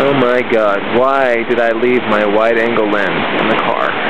Oh my god, why did I leave my wide angle lens in the car?